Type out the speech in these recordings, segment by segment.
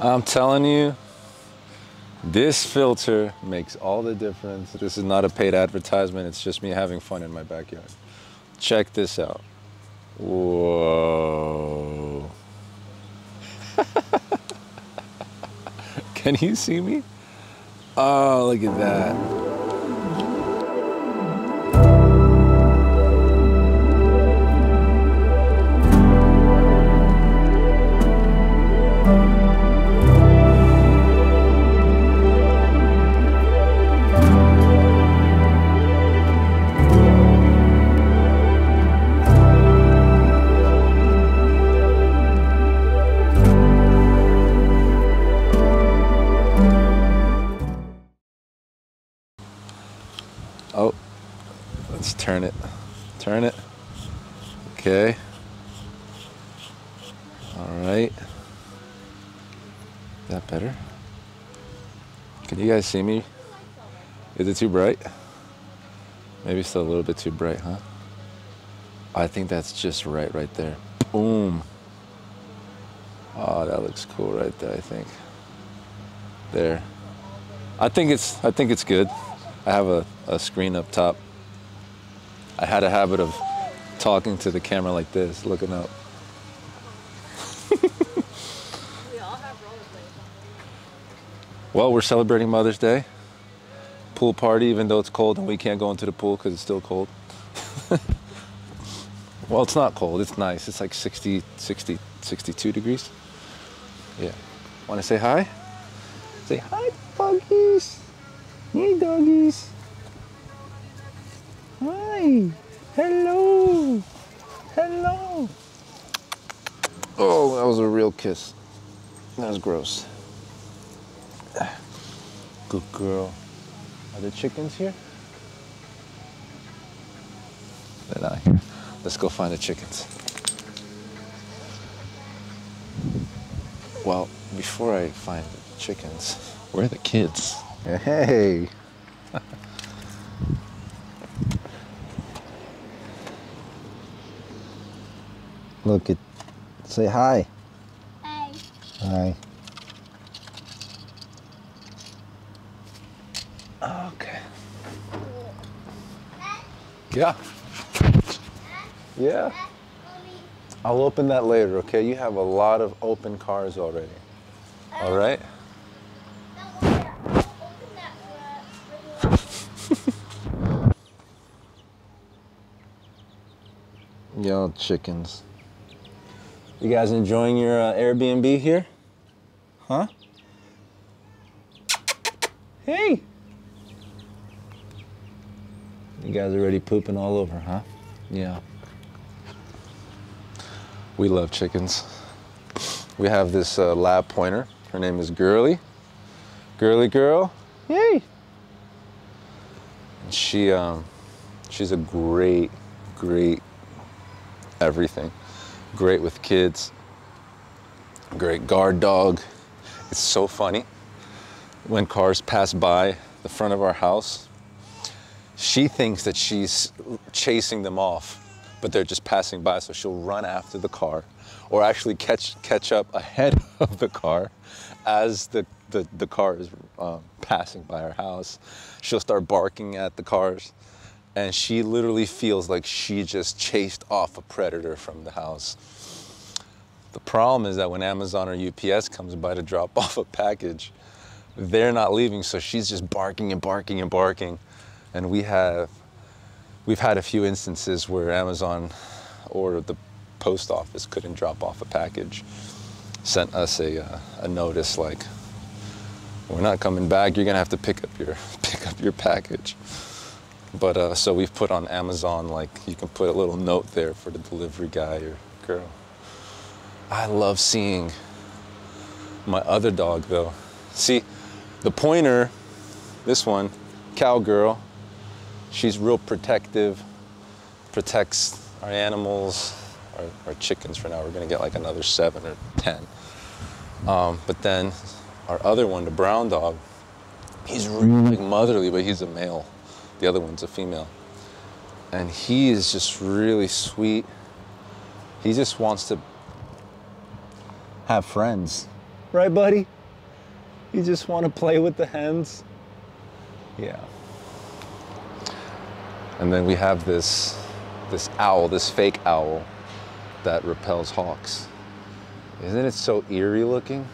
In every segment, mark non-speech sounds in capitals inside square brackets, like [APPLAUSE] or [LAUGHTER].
I'm telling you, this filter makes all the difference. This is not a paid advertisement. It's just me having fun in my backyard. Check this out. Whoa. [LAUGHS] Can you see me? Oh, look at that. That better? Can you guys see me? Is it too bright? Maybe still a little bit too bright, huh? I think that's just right right there. Boom. Oh, that looks cool right there, I think. There. I think it's I think it's good. I have a, a screen up top. I had a habit of talking to the camera like this, looking up. We all have rollerblades. Well, we're celebrating Mother's Day. Pool party, even though it's cold and we can't go into the pool because it's still cold. [LAUGHS] well, it's not cold, it's nice. It's like 60, 60, 62 degrees. Yeah. Want to say hi? Say hi, doggies. Hey, doggies. Hi. Hello. Hello. Oh, that was a real kiss. That was gross. [SIGHS] Good girl. Are the chickens here? They're not here. Let's go find the chickens. Well, before I find the chickens, where are the kids? Hey. Look at, say hi. Hey. Hi. Okay. Yeah. Yeah. I'll open that later, okay? You have a lot of open cars already. All right? [LAUGHS] Y'all chickens. You guys enjoying your uh, Airbnb here? Huh? Hey! You guys are already pooping all over, huh? Yeah. We love chickens. We have this uh, lab pointer. Her name is Girly. Girly girl. Yay! And she, um, she's a great, great everything. Great with kids. Great guard dog. It's so funny. When cars pass by the front of our house, she thinks that she's chasing them off, but they're just passing by, so she'll run after the car or actually catch, catch up ahead [LAUGHS] of the car as the, the, the car is um, passing by her house. She'll start barking at the cars and she literally feels like she just chased off a predator from the house. The problem is that when Amazon or UPS comes by to drop [LAUGHS] off a package, they're not leaving, so she's just barking and barking and barking. And we have, we've had a few instances where Amazon or the post office couldn't drop off a package, sent us a, uh, a notice like, we're not coming back, you're gonna have to pick up your, [LAUGHS] pick up your package. But uh, so we've put on Amazon, like you can put a little note there for the delivery guy or girl. I love seeing my other dog though. See, the pointer, this one, cowgirl, she's real protective, protects our animals, our, our chickens for now. We're gonna get like another seven or 10. Um, but then our other one, the brown dog, he's really motherly, but he's a male. The other one's a female. And he is just really sweet. He just wants to have friends. Right, buddy? You just want to play with the hens? Yeah. And then we have this this owl, this fake owl that repels hawks. Isn't it so eerie looking?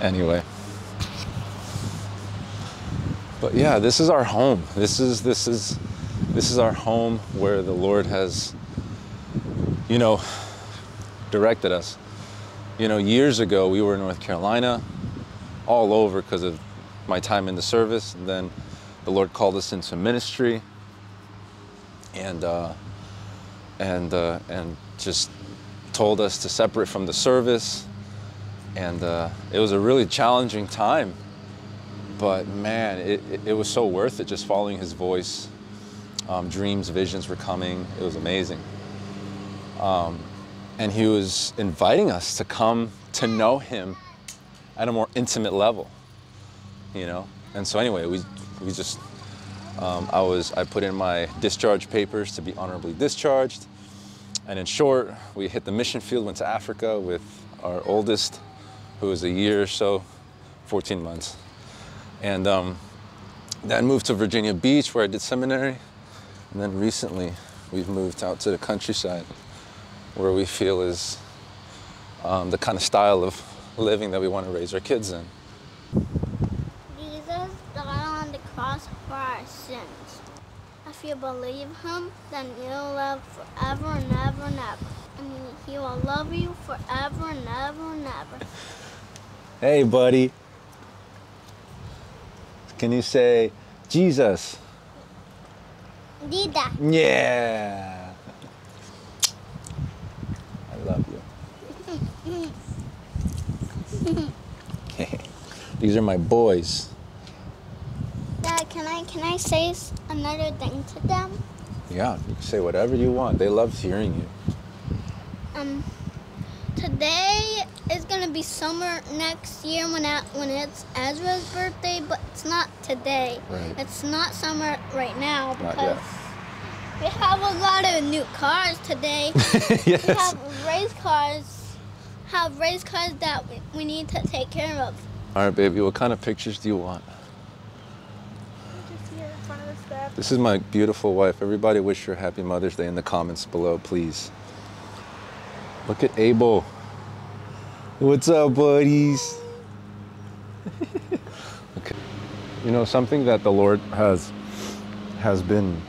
anyway. But yeah, this is our home. This is this is this is our home where the Lord has you know directed us. You know, years ago we were in North Carolina all over because of my time in the service. And then the Lord called us into ministry. And uh, and uh, and just told us to separate from the service. And uh, it was a really challenging time. But man it, it, was so worth it just following his voice. Um, dreams visions were coming. It was amazing. Um, and he was inviting us to come to know him at a more intimate level you know and so anyway we, we just um, i was i put in my discharge papers to be honorably discharged and in short we hit the mission field went to africa with our oldest who was a year or so, 14 months. And um, then moved to Virginia Beach where I did seminary. And then recently we've moved out to the countryside where we feel is um, the kind of style of living that we want to raise our kids in. Jesus died on the cross for our sins. If you believe him, then you'll live forever and ever and ever. And he will love you forever and ever and ever. Hey, buddy. Can you say Jesus? Dida. Yeah. I love you. [LAUGHS] These are my boys. Dad, can I can I say another thing to them? Yeah, you can say whatever you want. They love hearing you. Um, today is gonna be summer next year when at, when it's Ezra's birthday, but it's not today. Right. It's not summer right now because we have a lot of new cars today. [LAUGHS] yes. We have race cars, have race cars that we, we need to take care of. All right, baby. What kind of pictures do you want? Just here in front of the step. This is my beautiful wife. Everybody wish her happy Mother's Day in the comments below, please. Look at Abel. What's up, buddies? [LAUGHS] okay. You know, something that the Lord has has been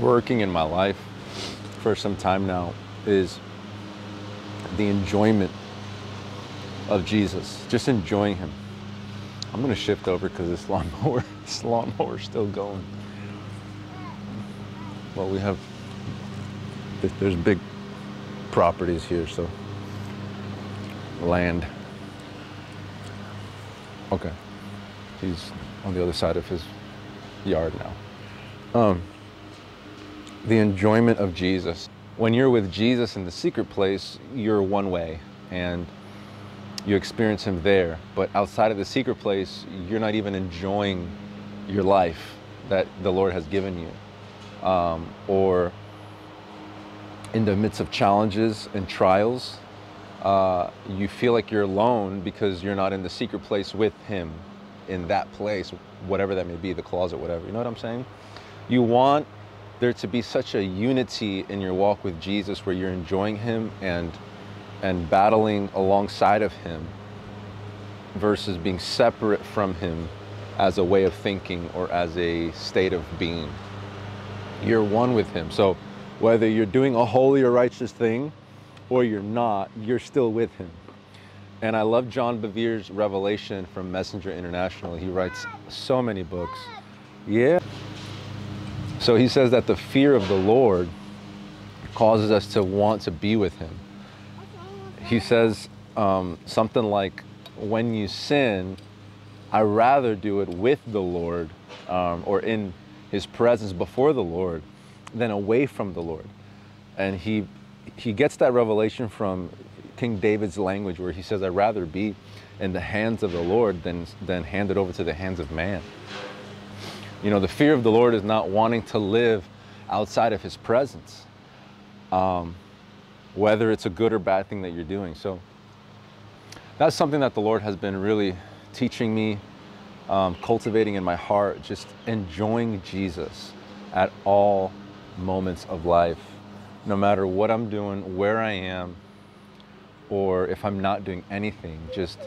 working in my life for some time now is the enjoyment of Jesus. Just enjoying him. I'm gonna shift over because this [LAUGHS] lawnmower, this lawnmower's still going. Well, we have there's big properties here, so land. Okay, he's on the other side of his yard now. Um, the enjoyment of Jesus. When you're with Jesus in the secret place, you're one way, and you experience him there. But outside of the secret place, you're not even enjoying your life that the Lord has given you. Um, or in the midst of challenges and trials, uh, you feel like you're alone because you're not in the secret place with Him in that place, whatever that may be, the closet, whatever. You know what I'm saying? You want there to be such a unity in your walk with Jesus where you're enjoying Him and and battling alongside of Him versus being separate from Him as a way of thinking or as a state of being. You're one with Him. So whether you're doing a holy or righteous thing or you're not, you're still with him. And I love John Bevere's revelation from Messenger International. He writes so many books. Yeah. So he says that the fear of the Lord causes us to want to be with him. He says um, something like, when you sin, I rather do it with the Lord um, or in his presence before the Lord than away from the Lord. And he he gets that revelation from King David's language where he says, I'd rather be in the hands of the Lord than, than handed over to the hands of man. You know, the fear of the Lord is not wanting to live outside of His presence, um, whether it's a good or bad thing that you're doing. So that's something that the Lord has been really teaching me, um, cultivating in my heart, just enjoying Jesus at all moments of life, no matter what I'm doing, where I am, or if I'm not doing anything, just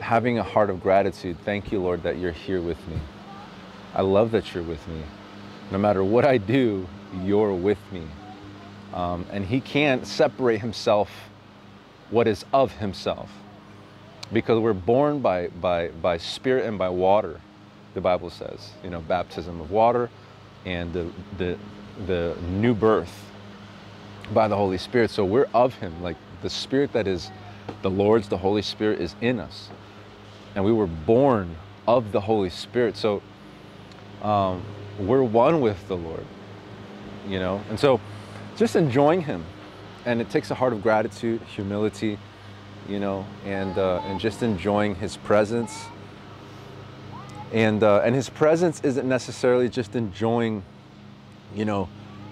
having a heart of gratitude. Thank you, Lord, that you're here with me. I love that you're with me. No matter what I do, you're with me. Um, and He can't separate Himself, what is of Himself, because we're born by, by, by spirit and by water, the Bible says. You know, baptism of water and the, the, the new birth by the Holy Spirit. So we're of Him. Like the Spirit that is the Lord's, the Holy Spirit is in us. And we were born of the Holy Spirit. So um, we're one with the Lord, you know? And so just enjoying Him. And it takes a heart of gratitude, humility, you know, and, uh, and just enjoying His presence. And, uh, and His presence isn't necessarily just enjoying, you know,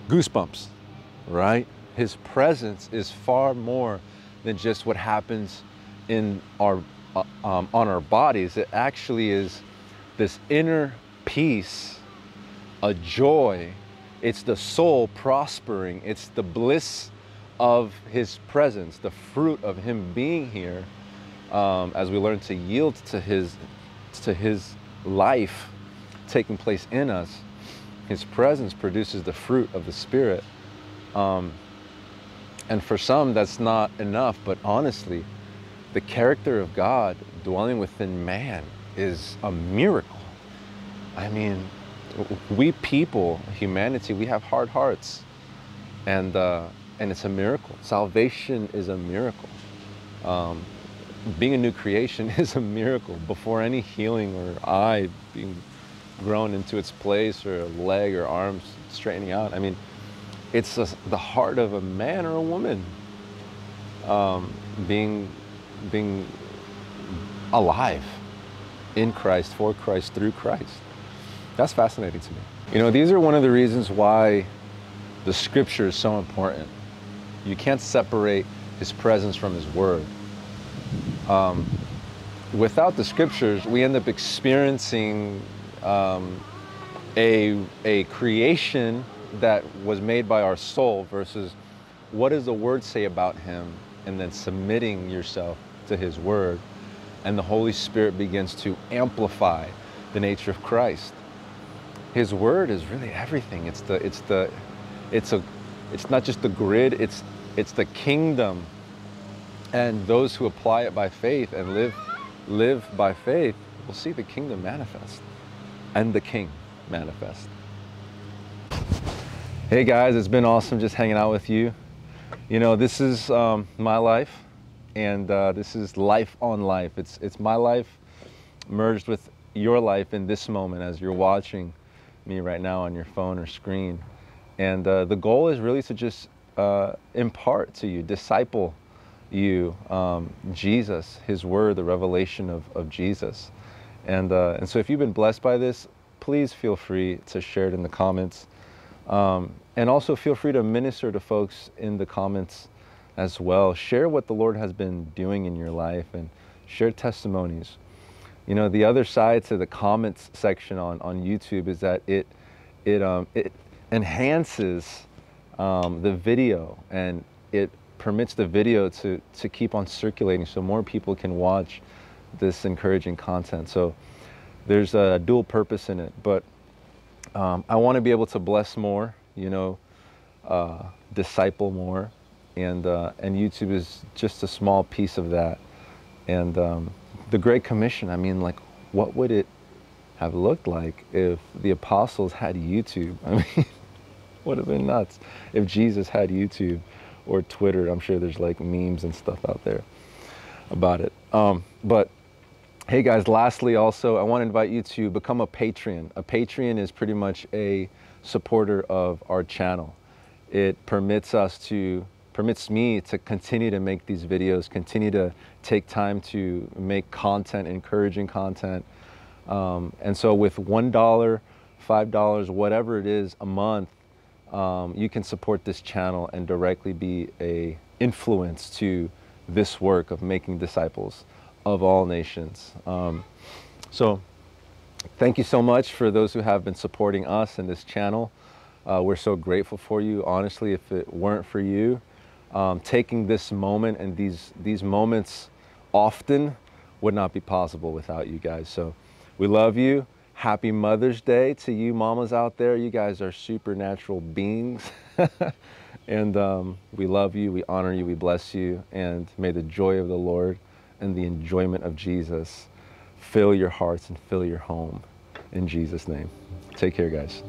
goosebumps, right? His presence is far more than just what happens in our uh, um, on our bodies. It actually is this inner peace, a joy. It's the soul prospering. It's the bliss of His presence, the fruit of Him being here. Um, as we learn to yield to His to His life taking place in us, His presence produces the fruit of the Spirit. Um, and for some, that's not enough. But honestly, the character of God dwelling within man is a miracle. I mean, we people, humanity, we have hard hearts. And, uh, and it's a miracle. Salvation is a miracle. Um, being a new creation [LAUGHS] is a miracle. Before any healing or eye being grown into its place or leg or arms straightening out, I mean, it's a, the heart of a man or a woman um, being being alive in Christ, for Christ, through Christ. That's fascinating to me. You know, these are one of the reasons why the scripture is so important. You can't separate his presence from his word. Um, without the scriptures, we end up experiencing um, a, a creation that was made by our soul versus what does the word say about him and then submitting yourself to his word and the holy spirit begins to amplify the nature of christ his word is really everything it's the it's the it's a it's not just the grid it's it's the kingdom and those who apply it by faith and live live by faith will see the kingdom manifest and the king manifest Hey guys, it's been awesome just hanging out with you. You know, this is um, my life, and uh, this is life on life. It's it's my life merged with your life in this moment as you're watching me right now on your phone or screen. And uh, the goal is really to just uh, impart to you, disciple you, um, Jesus, His Word, the revelation of, of Jesus. And, uh, and so if you've been blessed by this, please feel free to share it in the comments. Um, and also feel free to minister to folks in the comments as well. Share what the Lord has been doing in your life and share testimonies. You know, the other side to the comments section on, on YouTube is that it, it, um, it enhances um, the video and it permits the video to, to keep on circulating so more people can watch this encouraging content. So there's a dual purpose in it. But um, I want to be able to bless more, you know, uh, disciple more, and uh, and YouTube is just a small piece of that. And um, the Great Commission, I mean, like, what would it have looked like if the apostles had YouTube? [LAUGHS] I mean, would have been nuts if Jesus had YouTube or Twitter. I'm sure there's like memes and stuff out there about it. Um, but Hey guys, lastly also, I want to invite you to become a Patreon. A Patreon is pretty much a supporter of our channel. It permits us to, permits me to continue to make these videos, continue to take time to make content, encouraging content. Um, and so with $1 $5, whatever it is a month, um, you can support this channel and directly be a influence to this work of making disciples of all nations. Um, so thank you so much for those who have been supporting us and this channel. Uh, we're so grateful for you. Honestly, if it weren't for you, um, taking this moment and these these moments often would not be possible without you guys. So we love you. Happy Mother's Day to you mamas out there. You guys are supernatural beings. [LAUGHS] and um, we love you, we honor you, we bless you, and may the joy of the Lord and the enjoyment of Jesus fill your hearts and fill your home. In Jesus' name. Take care, guys.